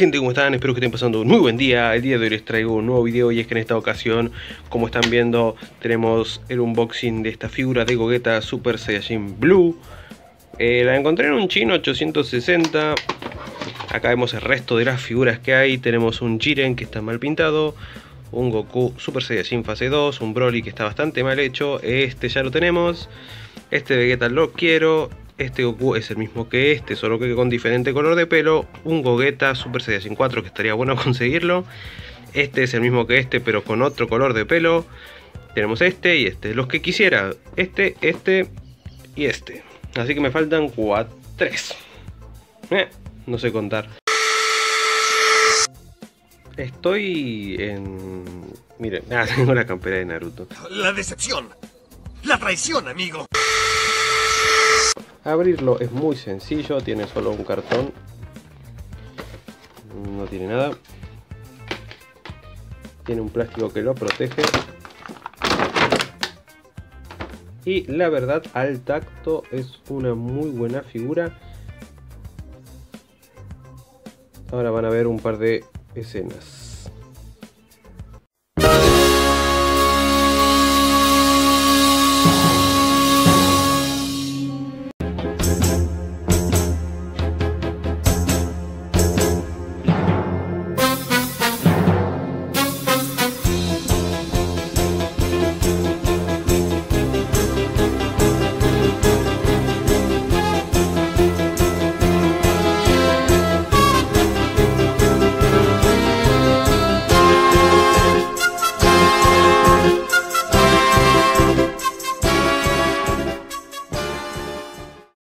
gente? ¿Cómo están? Espero que estén pasando un muy buen día. El día de hoy les traigo un nuevo video y es que en esta ocasión, como están viendo, tenemos el unboxing de esta figura de Gogeta Super Saiyajin Blue. Eh, la encontré en un chino 860. Acá vemos el resto de las figuras que hay. Tenemos un Jiren que está mal pintado. Un Goku Super Saiyajin fase 2. Un Broly que está bastante mal hecho. Este ya lo tenemos. Este Vegeta lo quiero. Este Goku es el mismo que este, solo que con diferente color de pelo. Un Gogeta Super Saiyajin 4 que estaría bueno conseguirlo. Este es el mismo que este, pero con otro color de pelo. Tenemos este y este. Los que quisiera. Este, este y este. Así que me faltan 4. 3. Eh, no sé contar. Estoy en... Miren, ah, tengo la campera de Naruto. La decepción. La traición, amigo. Abrirlo es muy sencillo, tiene solo un cartón. No tiene nada. Tiene un plástico que lo protege. Y la verdad, al tacto es una muy buena figura. Ahora van a ver un par de escenas.